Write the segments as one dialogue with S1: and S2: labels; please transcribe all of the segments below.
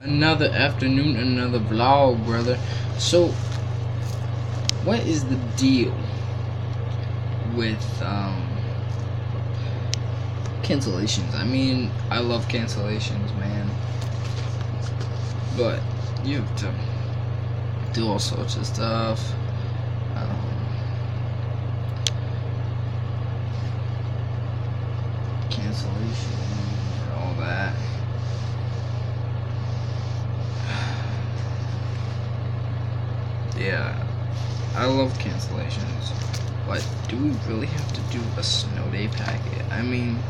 S1: Another afternoon, another vlog, brother. So, what is the deal with um, cancellations? I mean, I love cancellations, man. But you have to do all sorts of stuff. Um, cancellation and all that. Yeah, I love cancellations, but do we really have to do a snow day packet? I mean,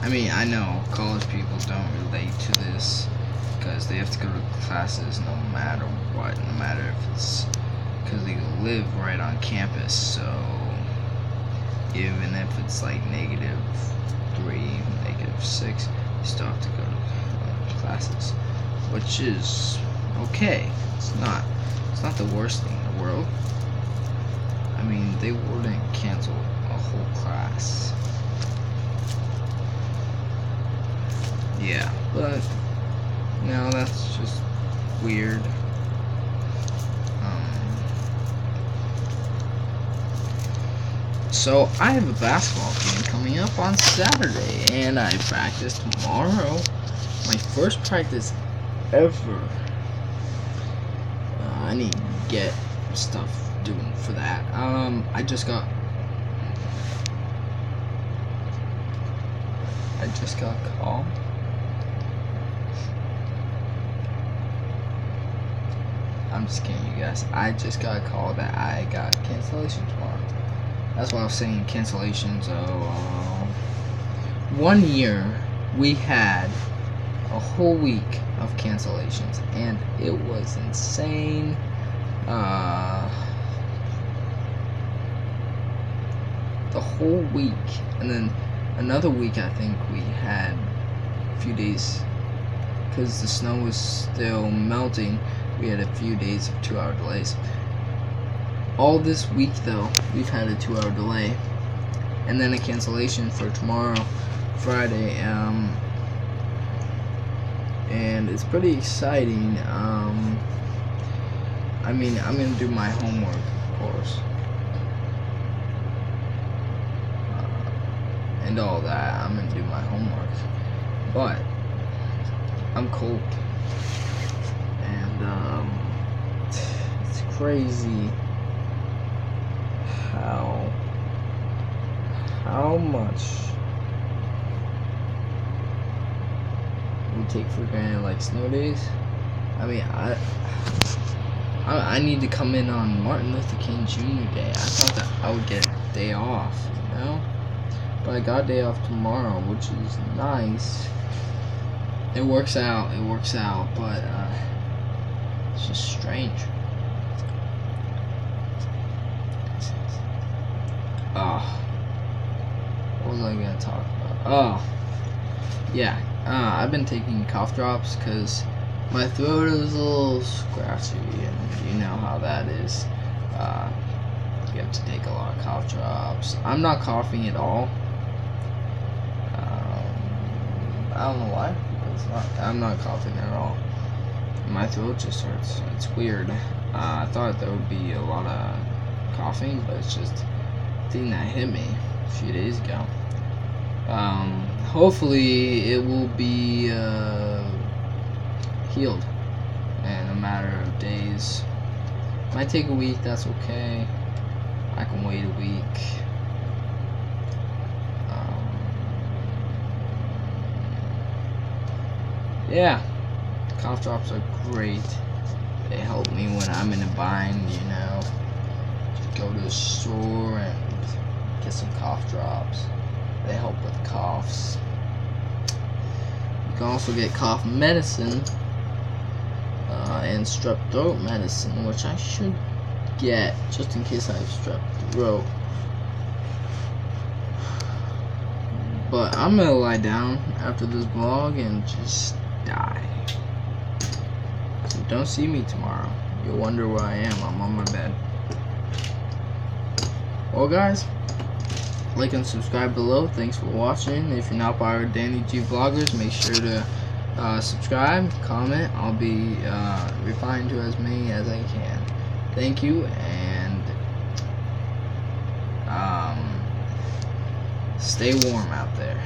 S1: I mean, I know college people don't relate to this because they have to go to classes no matter what, no matter if it's because they live right on campus. So even if it's like negative three, negative six, you still have to go to classes, which is okay. It's not not the worst thing in the world. I mean, they wouldn't cancel a whole class. Yeah, but no, that's just weird. Um, so I have a basketball game coming up on Saturday, and I practice tomorrow. My first practice ever. I need to get stuff doing for that. Um, I just got. I just got called. I'm just kidding, you guys. I just got a call that I got cancellation tomorrow. That's why I was saying cancellations. Oh, uh, one year we had a whole week of cancellations, and it was insane. Uh, the whole week, and then another week. I think we had a few days because the snow was still melting. We had a few days of two-hour delays. All this week, though, we've had a two-hour delay, and then a cancellation for tomorrow, Friday. Um, and it's pretty exciting. Um, I mean, I'm gonna do my homework, of course, uh, and all that. I'm gonna do my homework, but I'm cold, and um, it's crazy how how much we take for granted, like snow days. I mean, I. I, I need to come in on Martin Luther King Jr. Day. I thought that I would get a day off, you know? But I got a day off tomorrow, which is nice. It works out, it works out, but uh, it's just strange. Oh. What was I to talk about? Oh. Yeah, uh, I've been taking cough drops because my throat is a little scratchy, and you know how that is. Uh, you have to take a lot of cough drops. I'm not coughing at all. Um, I don't know why. Not, I'm not coughing at all. My throat just hurts. It's weird. Uh, I thought there would be a lot of coughing, but it's just a thing that hit me a few days ago. Um, hopefully, it will be. Uh, healed in a matter of days. Might take a week, that's okay. I can wait a week. Um, yeah, cough drops are great. They help me when I'm in a bind, you know. Just go to the store and get some cough drops. They help with coughs. You can also get cough medicine uh, and strep throat medicine, which I should get just in case I have strep throat. But I'm gonna lie down after this vlog and just die. So don't see me tomorrow. You'll wonder where I am. I'm on my bed. Well, guys, like and subscribe below. Thanks for watching. If you're not part of Danny G Vloggers, make sure to uh, subscribe, comment. I'll be uh, replying to as many as I can. Thank you, and um, stay warm out there.